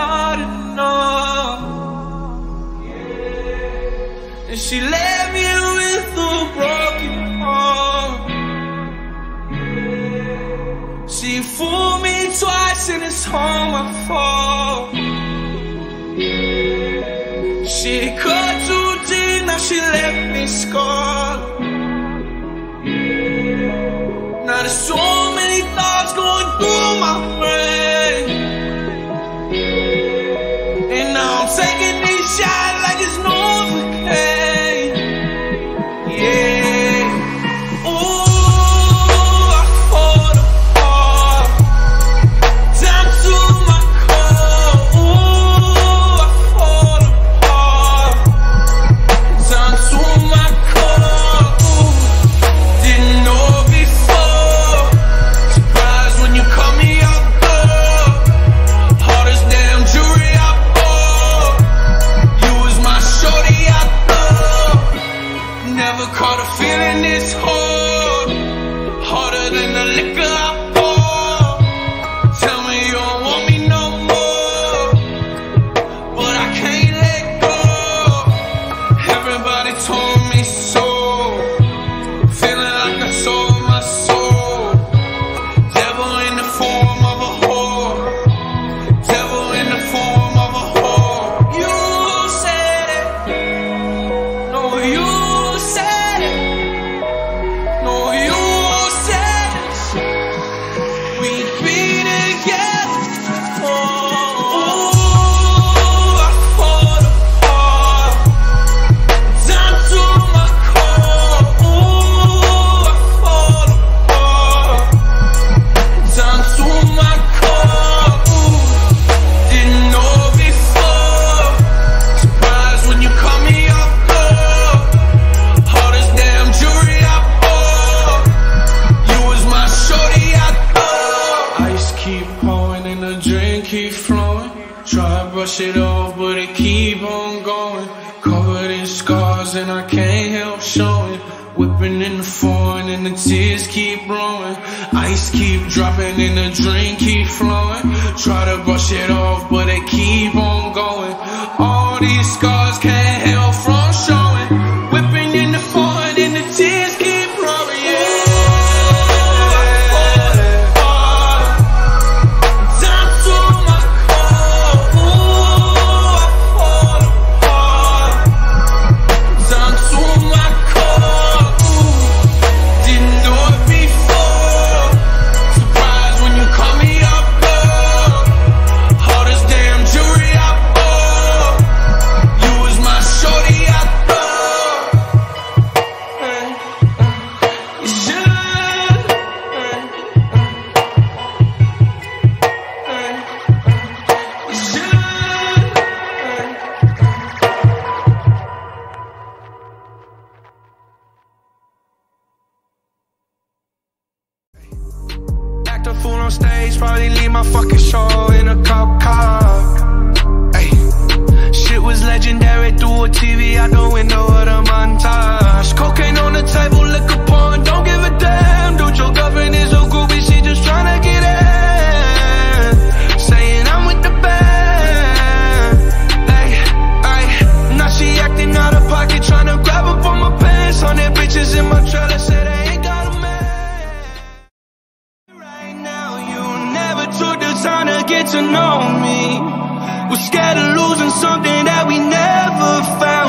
hard enough. Yeah. And she left me with a broken heart. Yeah. She fooled me twice and it's all my fault. She cut too deep, now she left me scarred. Not a soul. going and the drink keep flowing. Try to brush it off but it keep on going. Covered in scars and I can't help showing. Whipping in the foreign and the tears keep blowing Ice keep dropping and the drink keep flowing. Try to brush it off but it keep on going. All these scars can't on stage, probably leave my fucking show in a cop car. Ay, shit was legendary threw a TV. to know me. We're scared of losing something that we never found.